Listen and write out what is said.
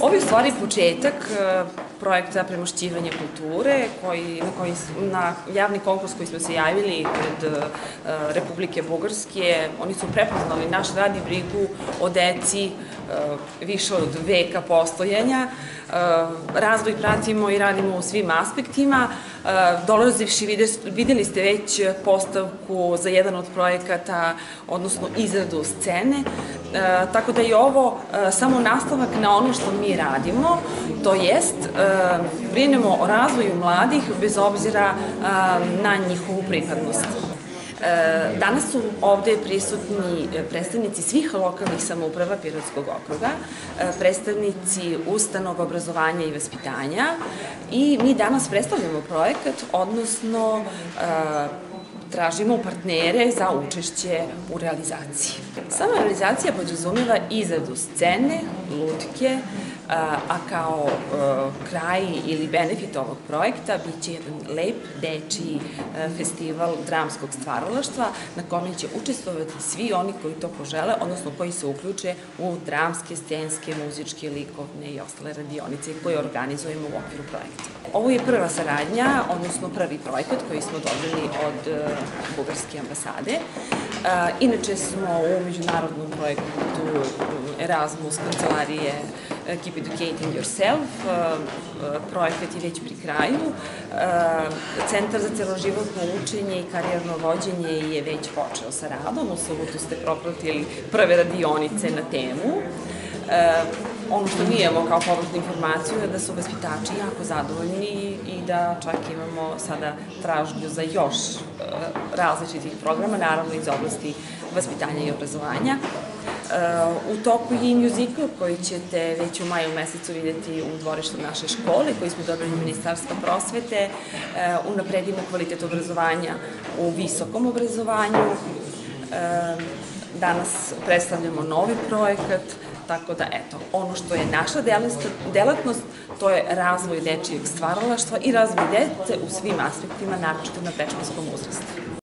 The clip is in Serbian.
Ovo je u stvari početak e, projekta premošćivanja kulture koji, na, koji, na javni konkurs koji smo se javili pred uh, Republike Bugarske. Oni su prepoznali naš rad i brigu o deci uh, više od veka postojanja. Razvoj pratimo i radimo u svim aspektima. Dolazivši videli ste već postavku za jedan od projekata, odnosno izradu scene, tako da je ovo samo nastavak na ono što mi radimo, to jest brinemo o razvoju mladih bez obzira na njihovu pripadnost. Danas su ovde prisutni predstavnici svih lokalnih samouprava Pirotskog okruga, predstavnici ustanova obrazovanja i vaspitanja i mi danas predstavljamo projekat, odnosno tražimo partnere za učešće u realizaciji. Sama realizacija podrazumeva izradu scene, lutke, a kao kraj ili benefit ovog projekta biće jedan lep dečiji festival dramskog stvaralaštva na kome će učestvovati svi oni koji to požele, odnosno koji se uključe u dramske, scenske, muzičke, likovne i ostale radionice koje organizujemo u okviru projekta. Ovo je prva saradnja, odnosno prvi projekat koji smo dobili od Bugarske ambasade. Inače smo u međunarodnom projektu Erasmus kancelarije Keep Educating Yourself, projekat je već pri kraju. Centar za celoživotno učenje i karijerno vođenje je već počeo sa radom. U subotu ste propratili prve radionice na temu. Ono što mi imamo kao povratnu informaciju je da su vaspitači jako zadovoljni i da čak imamo sada tražnju za još različitih programa, naravno iz oblasti vaspitanja i obrazovanja. U toku je i musical koji ćete već u maju mesecu videti u dvorištu naše škole, koji smo dobili Ministarstva prosvete. Unapredimo kvalitet obrazovanja u visokom obrazovanju. Danas predstavljamo novi projekat, tako da, eto, ono što je naša delatnost, to je razvoj dečijeg stvaralaštva i razvoj dece u svim aspektima, naročito na prečkanskom uzrastu.